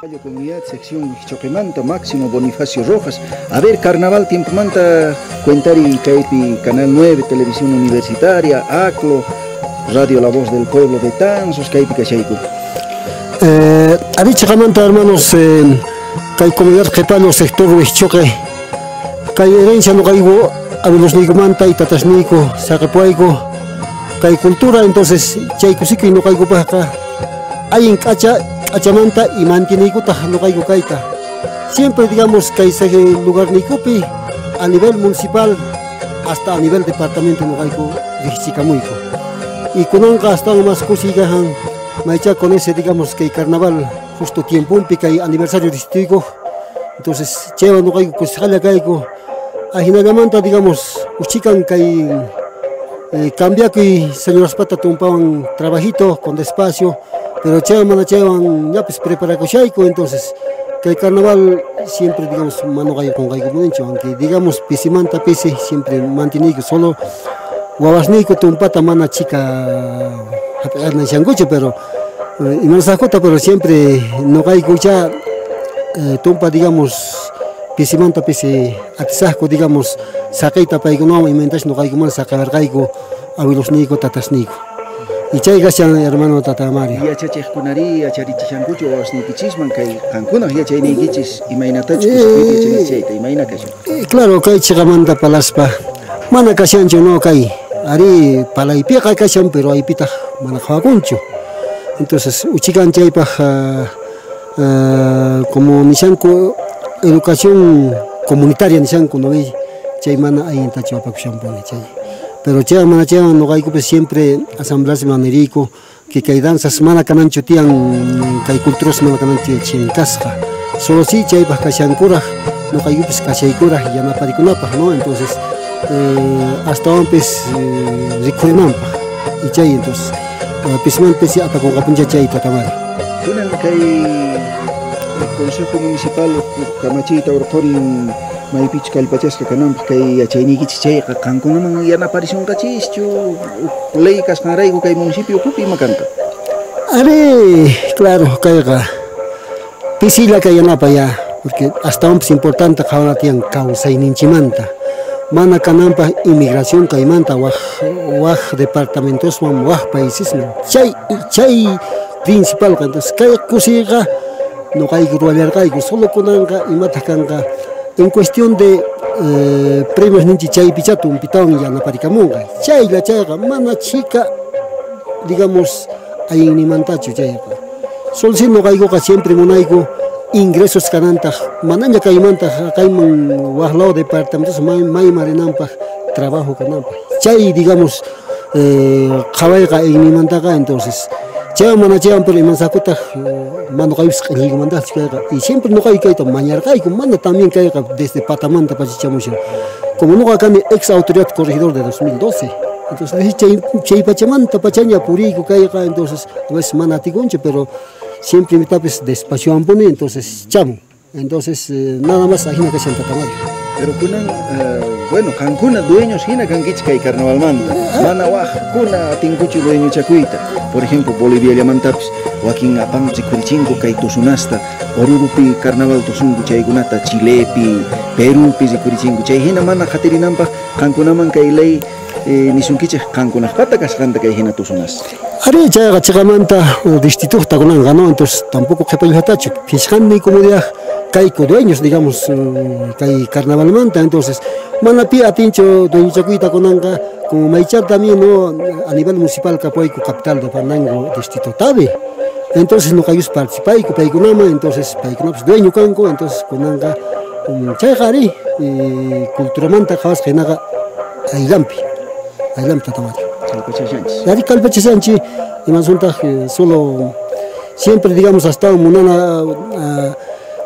Comunidad, sección Choquemanta, Máximo Bonifacio Rojas. A ver, Carnaval Tiempo Manta, Cuentari Caipi, Canal 9, Televisión Universitaria, ACLO, Radio La Voz del Pueblo de Tanzos, Caipi Cachaico. Eh, Ari Chacamanta, hermanos, eh, Cai Comunidad Getano, sector Huichoque, Cai herencia no caigo, Abuelos Manta y Tatasnico, Sacapuaico, Cai cultura, entonces, Chaico sí que no caigo para acá. Hay en Cacha, Achamanta y mantiene no caigo caita. Siempre digamos que ese lugar Nicupi, a nivel municipal hasta a nivel departamento caigo Vichicamuico. Y con un hasta más cosigahan, maicha con ese digamos que carnaval justo tiempo un pica y aniversario distrito. Entonces, caigo pues jala caigo. A Hinayamanta digamos, uchican que eh, cambia que señoras pata tumpaban trabajito con despacio pero chevan, mana chevan, ya pues prepara cochaico, entonces que el carnaval siempre digamos mano gallo con gallo mucho, aunque digamos pisimanta pese siempre mantiene que solo guabasnico tumpata mana chica en changucho, pero y más pero siempre no hay ya eh, tumpa digamos pisimanta pese atisasco digamos sacaita paigo y mentas no hay man sacar gallo abuelos nico tatas nico y chay gashan hermano tatamari ya chachej kunari ya charichi shankuchu wasnikichisman kay kankuna ya chay nikichis imaynatachu Eh, chayta imayna kashan Eh, claro kay chikamanta palaspa. Mana kashanchu no kay ari palaypiqa kashan pero aypitaq mana qhawakunchu entonces uchikan chaypaq ah, ah, como nishanku educación comunitaria nishanku no ve chay mana ayintachu apakushanpuni chay pero chay mana chay no pues siempre asambleas manerico que kay danzas mana tiyan kay culturas solo si chaypaq kashankuraq no pues kashaykuraq yanaparikunapaq no entonces eh, hasta antes eh, rikurinanpaq y entonces eh, pisman pesi atakunqapuncha chay tatamari kunan kay Consejo Municipal Kamachita Urqorin maypich kallpachasqa kananpaq kay yachaynikichis chayqa qankunaman yanaparisunqachischu ley kasqanrayku kay municipio ukupi ima kanqa Are, claro, kayqa pisila kayanapa ya, porque hasta un es importante kahuna tiyan kawsayninchimanta. Mana kananpa inmigración kaymanta waj waj departamentosman waj paisisman. Chay chay principal entonces kay kusiqa no kayku ruwallarqayku solo kunanqa imata kanqa en cuestión de eh, premios ninchi chaypicha tumpitawan yanaparicamunqa. Chayla chayqa mana chica digamos ayinnimantachu chayqa sol si noqaykuqa siempre munayku ingresos kanantaq manaña kaymantaq kayman waqlaw departamentos may may marinanpaq trabajo kananpaq chay digamos eh, qhawayqa aynimantaqa entonces chay mana chaywan pero imansakutaq mana kaypis q'illikumantaqchu kayqa y siempre noqay kayta mañarqayku mana también kayqa desde patamanta pachichamushan como noqa kani ex autoridad corregidor de 2012 entonces chay chay pachamanta pachaña purico kayqa entonces a veces mana atikunchu pero siempre me tapes despacio ampone entonces chamo entonces eh, nada más ajina que santa tamayo. Pero kunan eh, bueno kankuna dueños hina kankichis kay carnavalmanta mana waqkuna atinkuchu dueñochakuyta por ejemplo Bolivia llamantapis wakin apanchik kurichinko kay tusunasta Orurupi carnaval tusunku chaykunata Chilepi Perupi rikurichinku chay hina mana qatirinanpaq kankunaman kay ley eh, nisunkichik kankunaqpata kasqanta kay hina tusunas Ari chayqa chiqamanta distrito takunanqa no entonces tampoco qhipallatachu fisqanmi comunidad kayku dueños digamos kay carnavalmanta entonces mana pi atincho dueñochakuyta kunanqa como maychar también no a nivel municipal kapuyku capital de Panango distrito tabe. Entonces no kayus participayku paykunama entonces paykunapas dueño kanku entonces kunanqa um, chayqa ari culturamanta qhawasqa hinaqa ayllampi ayllampi tatamari Chalpachashanchis Yari kalpachasanchi imasuntaj eh, solo. Siempre digamos hasta munana uh,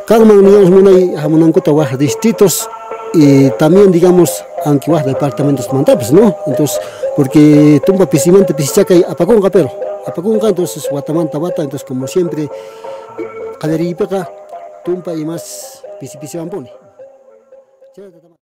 calman digamos munay hamunankuta waj distritos. Y también digamos aunque waj departamentos mantapes no entonces porque tumba pisimante pisichaca y apaconga pero apaconga entonces guatamanta bata entonces como siempre kaderipeca tumpa y más pisi pisi